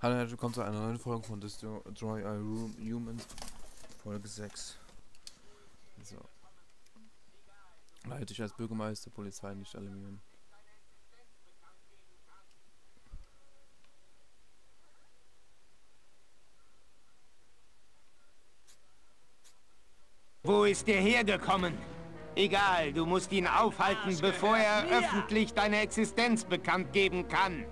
Hallo, herzlich willkommen zu einer neuen Folge von Destroy All Humans, Folge 6. So. Leite ich als Bürgermeister, Polizei nicht alarmieren. Wo ist der hergekommen? Egal, du musst ihn aufhalten, bevor er öffentlich deine Existenz bekannt geben kann.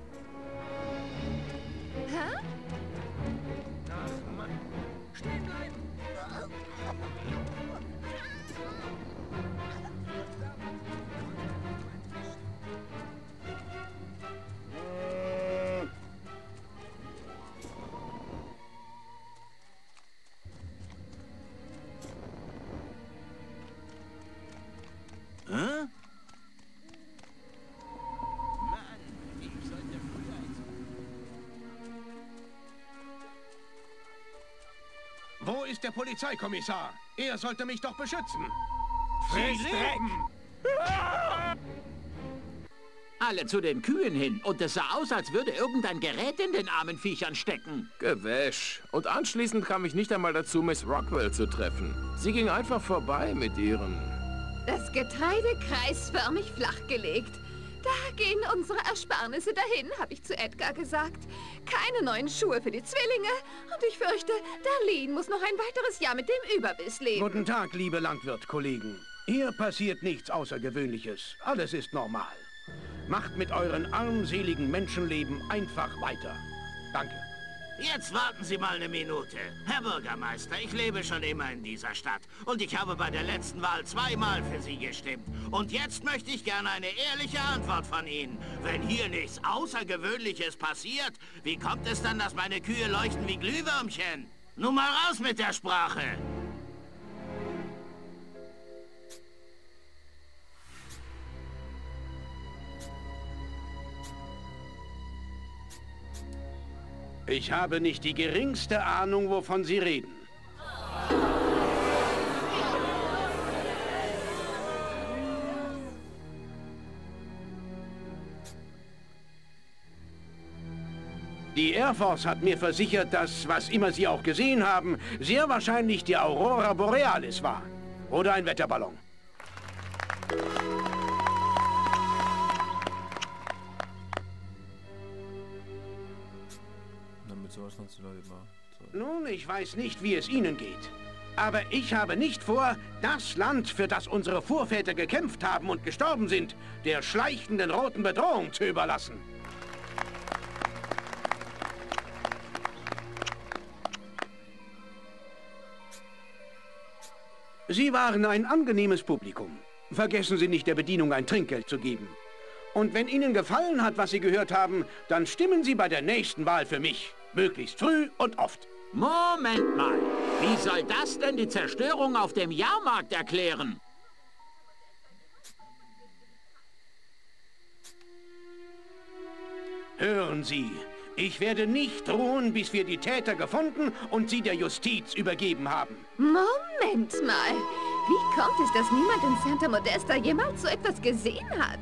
Ist der Polizeikommissar? Er sollte mich doch beschützen. Friss Dreck! Alle zu den Kühen hin. Und es sah aus, als würde irgendein Gerät in den armen Viechern stecken. Gewäsch. Und anschließend kam ich nicht einmal dazu, Miss Rockwell zu treffen. Sie ging einfach vorbei mit ihren... Das Getreide kreisförmig flachgelegt. Da gehen unsere Ersparnisse dahin, habe ich zu Edgar gesagt. Keine neuen Schuhe für die Zwillinge. Und ich fürchte, Darlene muss noch ein weiteres Jahr mit dem Überbiss leben. Guten Tag, liebe Landwirt-Kollegen. Hier passiert nichts Außergewöhnliches. Alles ist normal. Macht mit euren armseligen Menschenleben einfach weiter. Danke. Jetzt warten Sie mal eine Minute. Herr Bürgermeister, ich lebe schon immer in dieser Stadt. Und ich habe bei der letzten Wahl zweimal für Sie gestimmt. Und jetzt möchte ich gerne eine ehrliche Antwort von Ihnen. Wenn hier nichts Außergewöhnliches passiert, wie kommt es dann, dass meine Kühe leuchten wie Glühwürmchen? Nun mal raus mit der Sprache. Ich habe nicht die geringste Ahnung, wovon Sie reden. Die Air Force hat mir versichert, dass, was immer Sie auch gesehen haben, sehr wahrscheinlich die Aurora Borealis war. Oder ein Wetterballon. Kannst du immer. So. Nun, ich weiß nicht, wie es Ihnen geht. Aber ich habe nicht vor, das Land, für das unsere Vorväter gekämpft haben und gestorben sind, der schleichenden roten Bedrohung zu überlassen. Sie waren ein angenehmes Publikum. Vergessen Sie nicht, der Bedienung ein Trinkgeld zu geben. Und wenn Ihnen gefallen hat, was Sie gehört haben, dann stimmen Sie bei der nächsten Wahl für mich. Möglichst früh und oft. Moment mal. Wie soll das denn die Zerstörung auf dem Jahrmarkt erklären? Hören Sie, ich werde nicht ruhen, bis wir die Täter gefunden und sie der Justiz übergeben haben. Moment mal. Wie kommt es, dass niemand in Santa Modesta jemals so etwas gesehen hat?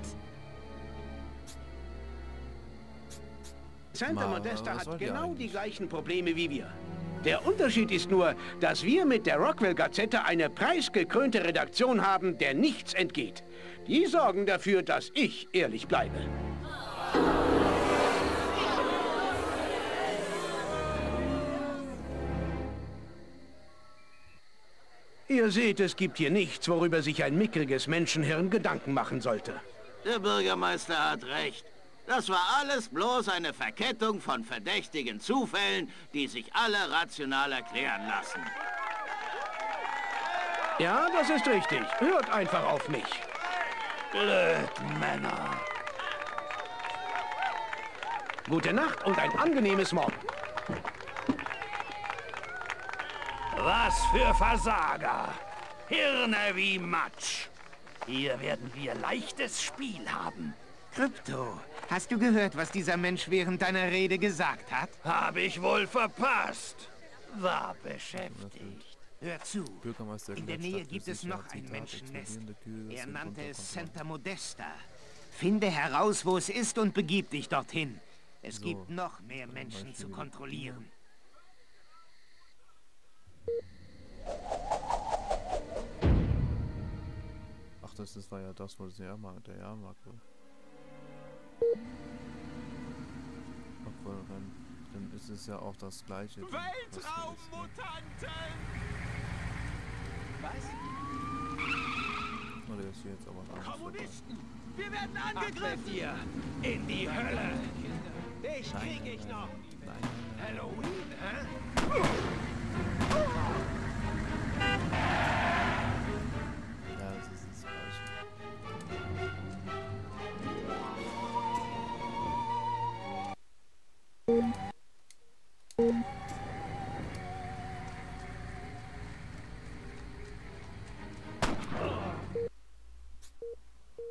Santa Modesta hat genau die gleichen Probleme wie wir. Der Unterschied ist nur, dass wir mit der Rockwell Gazette eine preisgekrönte Redaktion haben, der nichts entgeht. Die sorgen dafür, dass ich ehrlich bleibe. Ihr seht, es gibt hier nichts, worüber sich ein mickriges Menschenhirn Gedanken machen sollte. Der Bürgermeister hat recht. Das war alles bloß eine Verkettung von verdächtigen Zufällen, die sich alle rational erklären lassen. Ja, das ist richtig. Hört einfach auf mich. Blöd, Männer. Gute Nacht und ein angenehmes Morgen. Was für Versager! Hirne wie Matsch! Hier werden wir leichtes Spiel haben. Krypto, hast du gehört, was dieser Mensch während deiner Rede gesagt hat? Habe ich wohl verpasst. War beschäftigt. Hör zu. Bürgermeister In der Nähe gibt es noch ein Menschennest. Er nannte es. Santa Modesta. Finde heraus, wo es ist und begib dich dorthin. Es So. gibt noch mehr Menschen zu kontrollieren. Ach, das, das war ja das, wo der Jahrmarkt, der Jahrmarkt war. Obwohl, dann, dann ist es ja auch das gleiche. dann, was hier? Oder ist hier jetzt aber ein Kommunisten! Wir werden angegriffen! dir! In die Hölle! Dich krieg ich noch! Nein, Halloween, hä?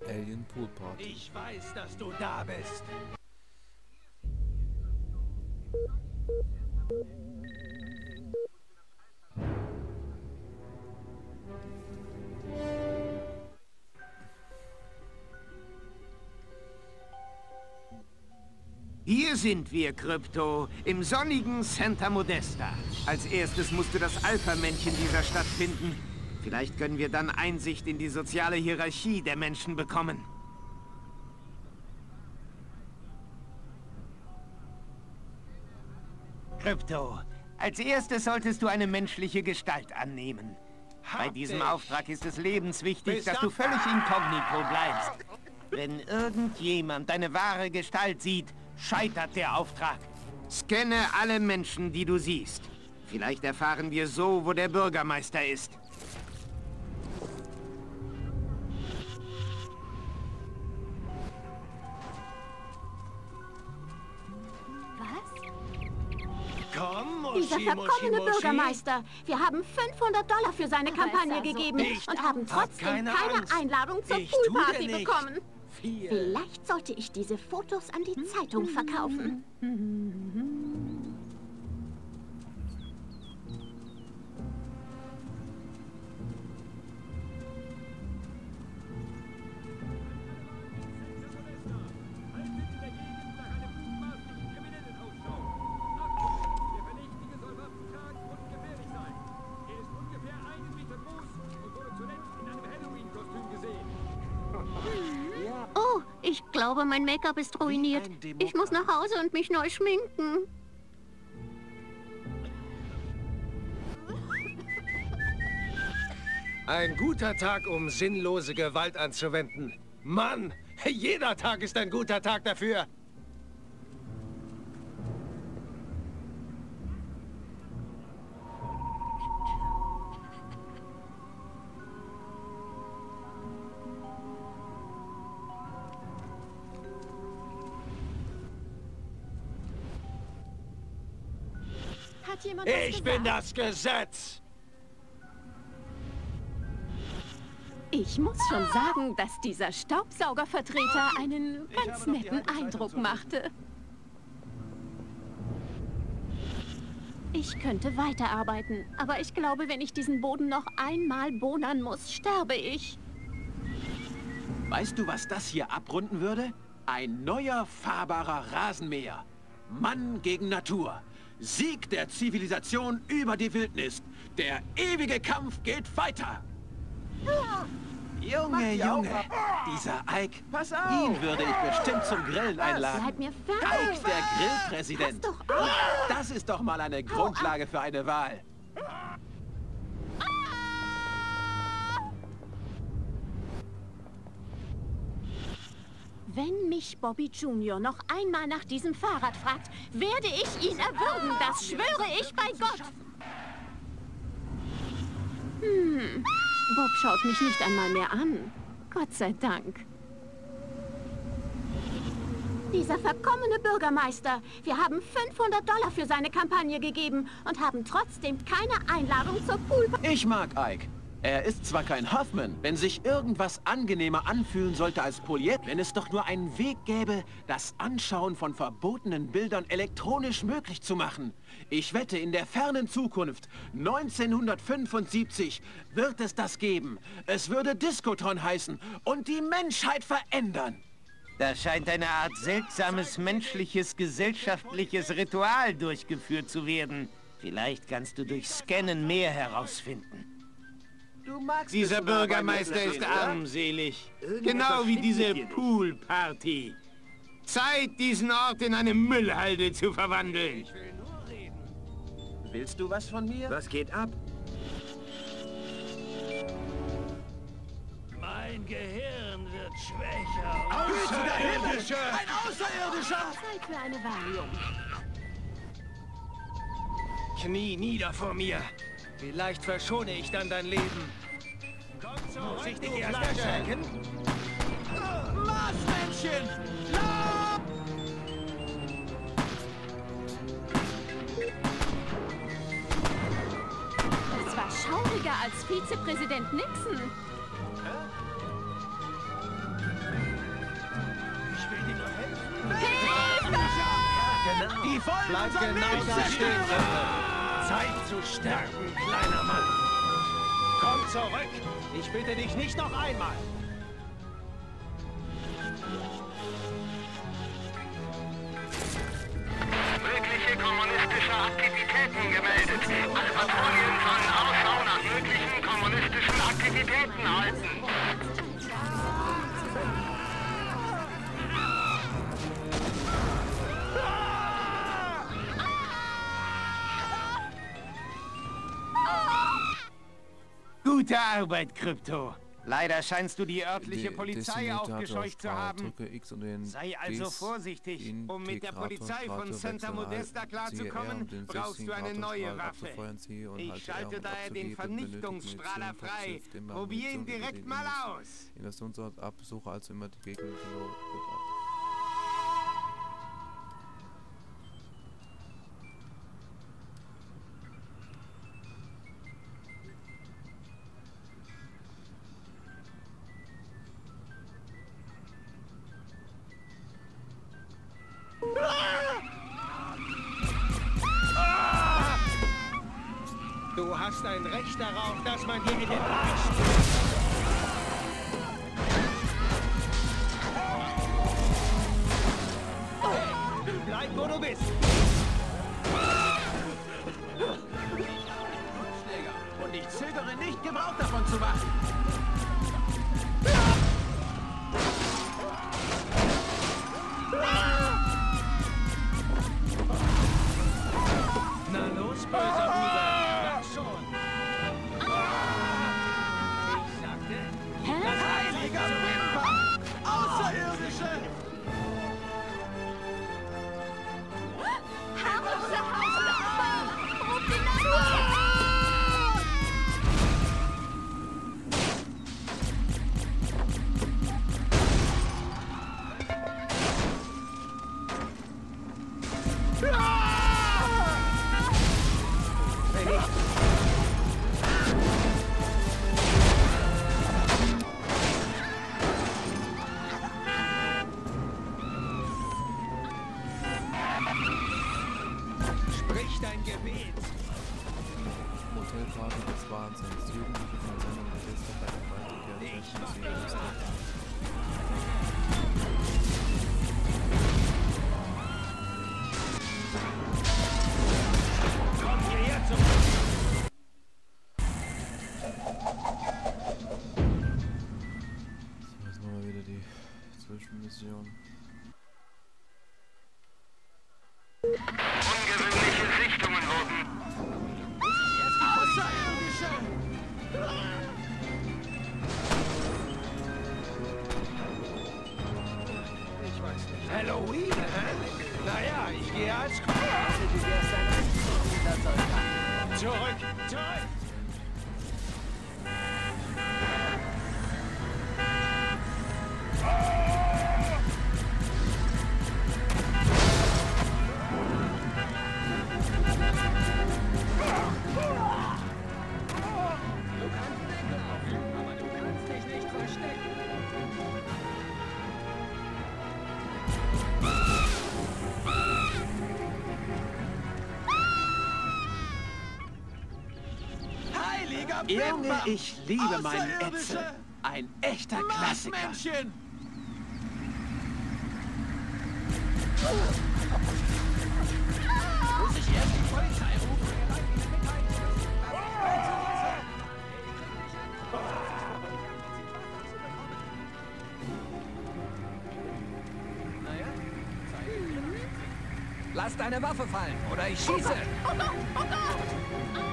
Alien Pool Party. Ich weiß, dass du da bist. Hier sind wir, Krypto, im sonnigen Santa Modesta. Als erstes musst du das Alpha-Männchen dieser Stadt finden. Vielleicht können wir dann Einsicht in die soziale Hierarchie der Menschen bekommen. Krypto, als erstes solltest du eine menschliche Gestalt annehmen. Bei diesem. Auftrag ist es lebenswichtig, dass du völlig inkognito bleibst. Wenn irgendjemand deine wahre Gestalt sieht, scheitert der Auftrag. Scanne alle Menschen, die du siehst. Vielleicht erfahren wir so, wo der Bürgermeister ist. Was? Komm, Dieser verkommene. Bürgermeister. Wir haben 500 Dollar für seine Kampagne also gegeben und haben Hab trotzdem keine keine, Angst. Einladung zur Ich Poolparty bekommen. Vier. Vielleicht sollte ich diese Fotos an die Zeitung verkaufen. glaube, mein Make-up ist ruiniert. Ich muss nach Hause und mich neu schminken. Ein guter Tag, um sinnlose Gewalt anzuwenden. Mann, jeder Tag ist ein guter Tag dafür. Ich bin gesagt? das Gesetz. Ich muss schon sagen, dass dieser Staubsaugervertreter einen ganz netten Eindruck machte. Ich könnte weiterarbeiten, aber ich glaube, wenn ich diesen Boden noch einmal bohnern muss, sterbe ich. Weißt du, was das hier abrunden würde? Ein neuer, fahrbarer Rasenmäher. Mann gegen Natur. Sieg der Zivilisation über die Wildnis. Der ewige Kampf geht weiter. Junge, Junge, dieser Ike, ihn würde ich bestimmt zum Grillen einladen. Mir fern. Ike, der Grillpräsident. Das ist doch mal eine Grundlage für eine Wahl. Wenn mich Bobby Jr. noch einmal nach diesem Fahrrad fragt, werde ich ihn erwürgen. Das schwöre ich bei Gott. Hm. Bob schaut mich nicht einmal mehr an. Gott sei Dank. Dieser verkommene Bürgermeister. Wir haben 500 Dollar für seine Kampagne gegeben und haben trotzdem keine Einladung zur Poolparty. Ich mag Ike. Er ist zwar kein Hoffman, wenn sich irgendwas angenehmer anfühlen sollte als poliert, wenn es doch nur einen Weg gäbe, das Anschauen von verbotenen Bildern elektronisch möglich zu machen. Ich wette, in der fernen Zukunft, 1975, wird es das geben. Es würde Discotron heißen und die Menschheit verändern. Da scheint eine Art seltsames menschliches gesellschaftliches Ritual durchgeführt zu werden. Vielleicht kannst du durch Scannen mehr herausfinden. Dieser Bürgermeister ist armselig. Genau wie diese Poolparty. Zeit, diesen Ort in eine Müllhalde zu verwandeln. Willst du was von mir? Was geht ab? Mein Gehirn wird schwächer. Außerirdische! Ein Außerirdischer! Zeit für eine Valium. Knie nieder vor mir. Vielleicht verschone ich dann dein Leben. Muss ich dich erst erschrecken? Marsmännchen! Das war schauriger als Vizepräsident Nixon. Die wollen Bleib genau da stehen. Zeit zu sterben, kleiner Mann. Komm zurück. Ich bitte dich nicht noch einmal. Mögliche kommunistische Aktivitäten gemeldet. Alle Patrouillen sollen Ausschau nach möglichen kommunistischen Aktivitäten halten. Gute Arbeit, Krypto. Leider scheinst du die örtliche De- Polizei aufgescheucht zu haben. Sei also vorsichtig. Um mit der Polizei von Santa Modesta klarzukommen, brauchst du eine neue Waffe. Ich schalte daher den Vernichtungsstrahler frei. Probier ihn direkt mal aus. Invasionsort ab, suche also immer die Gegner. Sprich dein Gebet. Hotelparty des Wahnsinns. Jugendliche von seinem Orchester bei der Weiterkehr Technik Österreich. Halloween, Junge, ich liebe meinen Ätzel. Ein echter Klassiker. Muss ich erst die Polizei rufen? Lass deine Waffe fallen oder ich schieße. Ich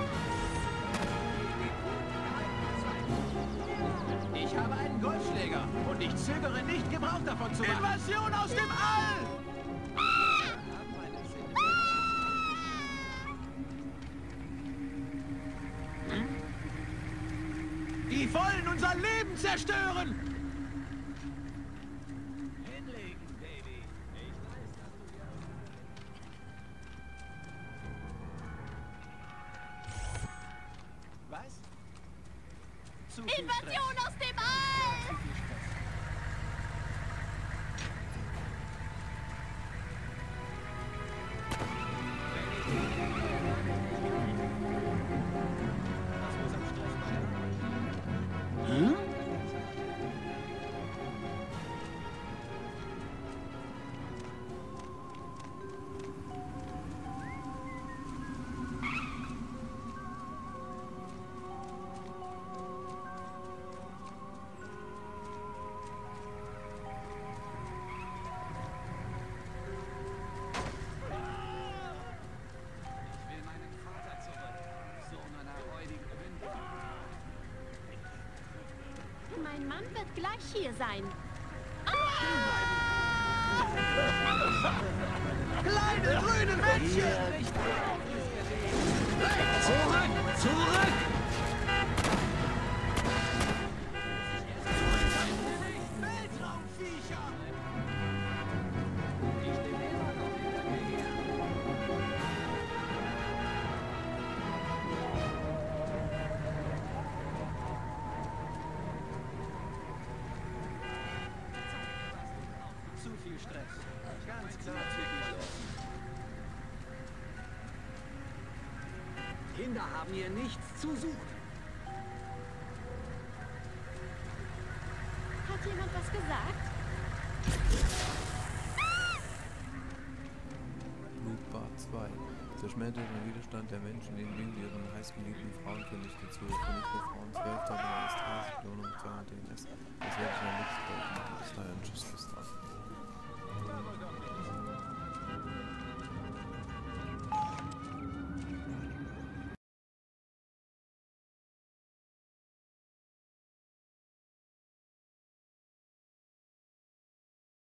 nicht, Gebrauch davon zu machen. Invasion aus dem All! Die wollen unser Leben zerstören! Was? Zu viel Invasion aus dem All! Wird gleich hier sein. Kleine grüne Männchen! Zurück! Zurück! Kinder haben hier nichts zu suchen. Hat jemand was gesagt? Blutbad 2. Zerschmettert den Widerstand der Menschen, indem sie ihren heißgeliebten Frauen vernichtet. So vernichtet Frauen 12 Tage lang ist Hase, Belohnung 200 DNS. Das werde ich noch nicht deuten. Bis dahin, tschüss, bis dann.